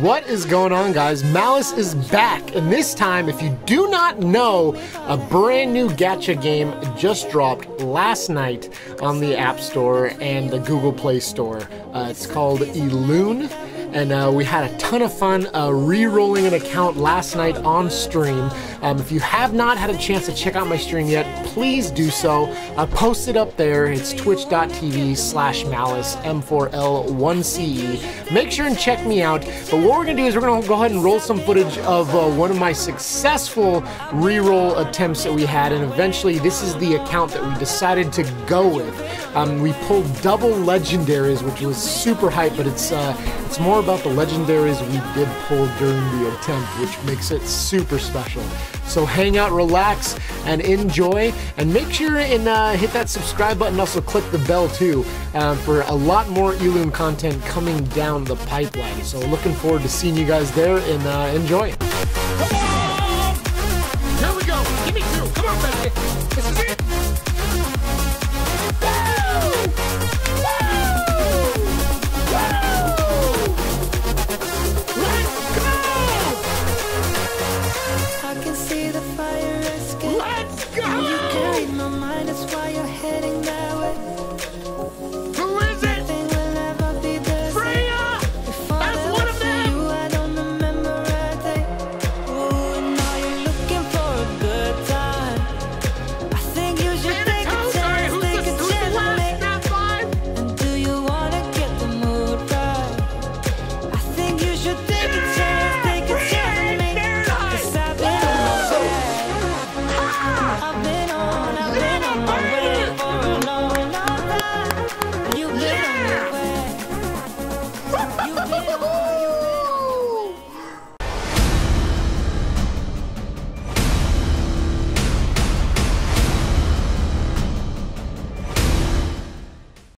What is going on, guys? Malice is back, and this time, if you do not know, a brand new gacha game just dropped last night on the App Store and the Google Play Store. Uh, it's called Elune and uh, we had a ton of fun uh, re-rolling an account last night on stream. Um, if you have not had a chance to check out my stream yet, please do so. I posted up there. It's twitch.tv slash malice M4L1CE. Make sure and check me out. But what we're gonna do is we're gonna go ahead and roll some footage of uh, one of my successful re-roll attempts that we had, and eventually this is the account that we decided to go with. Um, we pulled double legendaries, which was super hype, but it's uh, it's more about the legendaries we did pull during the attempt, which makes it super special. So hang out, relax, and enjoy. And make sure and uh, hit that subscribe button. Also click the bell too uh, for a lot more Elune content coming down the pipeline. So looking forward to seeing you guys there and uh, enjoy. Here we go. Give me two. Come on, baby. This is it. I can see the fire escape. Let's go! You carry my mind, that's why you're heading that way. Who is it? Freya! That's one of them! You, I don't remember a day. Oh, now you're looking for a good time. I think you should Man, take a chance, sorry, take a chance me. And do you wanna get the mood right? I think you should take a chance.